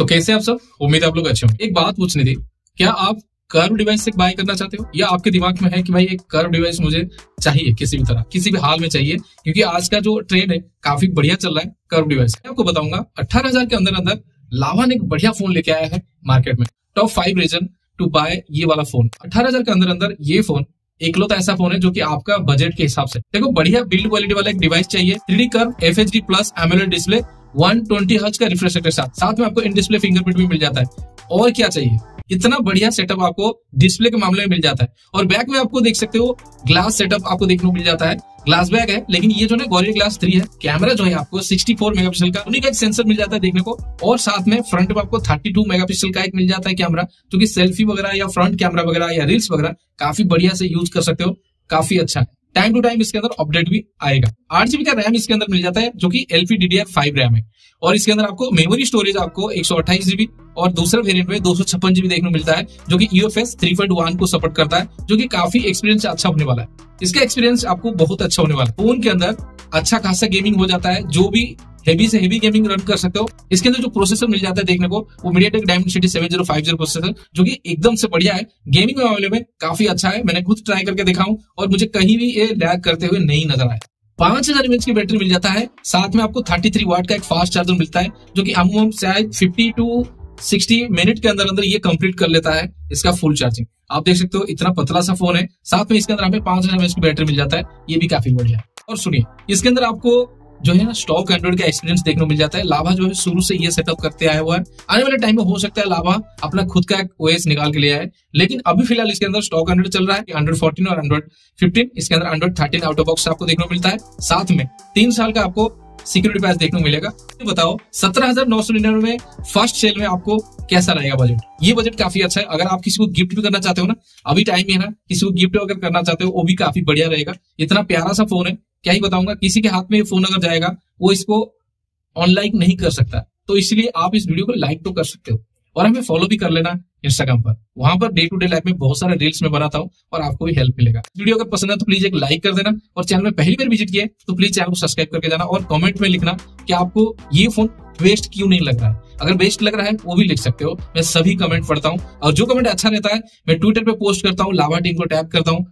तो कैसे आप सब? उम्मीद है आप लोग अच्छे हो एक बात पूछनी थी, क्या आप कर्व डिवाइस से बाय करना चाहते हो? या आपके दिमाग में है कि भाई एक कर्व डिवाइस मुझे चाहिए किसी भी तरह, किसी भी हाल में चाहिए? क्योंकि आज का जो ट्रेंड है, काफ़ी बढ़िया चल रहा है कर्व डिवाइस मैं आपको बताऊँगा अठारह हज़ार के अंदर अंदर लावा ने एक बढ़िया फ़ोन लेके आया है मार्केट में। Top five reason to buy ये वाला फ़ोन अठारह हज़ार के अंदर अंदर ये फ़ोन एकलौता ऐसा फ़ोन है जो कि आपका बजट के हिसाब से। देखो, बढ़िया बिल्ड क्वालिटी वाला एक डिवाइस चाहिए three D curve F H D plus AMOLED display 120 hertz का रिफ्रेश रेट के साथ। साथ में आपको इन डिस्प्ले फिंगरप्रिंट भी मिल जाता है। और क्या चाहिए? इतना बढ़िया सेटअप आपको डिस्प्ले के मामले में मिल जाता है। और बैक में आपको देख सकते हो ग्लास सेटअप आपको देखने को मिल जाता है। ग्लास बैग है, लेकिन ये जो है गोरिया ग्लास थ्री है कैमरा जो है आपको 64 मेगापिक्सल का, उन्हीं का एक सेंसर मिल जाता है देखने को। और साथ में फ्रंट में आपको 32 मेगापिक्सल का एक मिल जाता है कैमरा जो कि सेल्फी वगैरह या फ्रंट कैमरा वगैरह या रील्स वगैरह काफ़ी बढ़िया से यूज़ कर सकते हो। काफ़ी अच्छा है। टाइम टू टाइम इसके अंदर अपडेट भी आएगा। आठ जीबी का रैम इसके अंदर मिल जाता है, जो कि एलपी डी फाइव रैम है। और इसके अंदर आपको मेमोरी स्टोरेज आपको एक सौ अट्ठाईस जीबी और दूसरे वेरियंट में दो सौ छप्पन जीबी देखने को मिलता है, जो कि यूएफएस थ्री पॉइंट वन को सपोर्ट करता है, जो कि काफ़ी एक्सपीरियंस अच्छा होने वाला है। इसका एक्सपीरियंस आपको बहुत अच्छा होने वाला है। फ़ोन के अंदर अच्छा खासा गेमिंग हो जाता है, जो भी हेवी से हेवी गेमिंग रन कर सकते हो। इसके अंदर जो प्रोसेसर मिल जाता है देखने को, वो MediaTek Dimensity seven zero five zero processor जो कि एकदम से बढ़िया है। गेमिंग के मामले में काफ़ी अच्छा है। मैंने खुद ट्राई करके देखा हूँ और मुझे कहीं भी ये लैग करते हुए नहीं नज़र आया पाँच हज़ार एमएच की बैटरी मिल जाता है। साथ में आपको थर्टी थ्री वाट का एक फास्ट चार्जर मिलता है, जो कि अमूमन शायद फिफ्टी टू सिक्सटी मिनट के अंदर अंदर ये कंप्लीट कर लेता है इसका फुल चार्जिंग आप देख सकते हो, इतना पतला सा फ़ोन है। साथ में इसके अंदर हमें पाँच हज़ार एमएच की बैटरी मिल जाता है। ये भी काफ़ी बढ़िया और सुनिए, इसके अंदर आपको जो है ना स्टॉक एंड्रॉइड का एक्सपीरियंस देखने को मिल जाता है। लाभा जो है, शुरू से ये सेटअप करते आया हुआ है। आने वाले टाइम में हो सकता है लाभा अपना खुद का एक ओएस निकाल के लिया है लेकिन अभी फ़िलहाल इसके अंदर स्टॉक एंड्रॉइड चल रहा है एंड्रॉइड फोर्टीन और एंड्रॉइड फिफ्टीन इसके अंदर Android thirteen out of box आपको देखने को मिलता है। साथ में तीन साल का आपको सिक्योरिटी पैस देखने को मिलेगा। बताओ, सत्रह हज़ार नौ सौ निन्यानवे फ़र्स्ट सेल में आपको कैसा रहेगा बजट ये बजट काफ़ी अच्छा है। अगर आप किसी को गिफ्ट भी करना चाहते हो ना, अभी टाइम है ना, किसी को गिफ्ट अगर करना चाहते हो, वो भी काफ़ी बढ़िया रहेगा। इतना प्यारा सा फ़ोन है क्या ही बताऊँगा, किसी के हाथ में ये फ़ोन अगर जाएगा, वो इसको ऑनलाइन नहीं कर सकता। तो इसलिए आप इस वीडियो को लाइक तो कर सकते हो। और हमें फॉलो भी कर लेना इंस्टाग्राम पर। वहाँ per day to day life में बहुत सारे रील्स में बनाता हूँ और आपको भी हेल्प मिलेगा। वीडियो अगर पसंद है तो प्लीज़ एक लाइक कर देना और चैनल में पहली बार विज़िट किया तो प्लीज़ चैनल को सब्सक्राइब करके जाना और कमेंट में लिखना कि आपको ये फ़ोन वेस्ट क्यों नहीं लग रहा अगर बेस्ट लग रहा है, वो भी लिख सकते हो। मैं सभी कमेंट पढ़ता हूँ और जो कमेंट अच्छा रहता है, मैं ट्विटर पे पोस्ट करता हूँ लाभा टीम को टैग करता हूँ।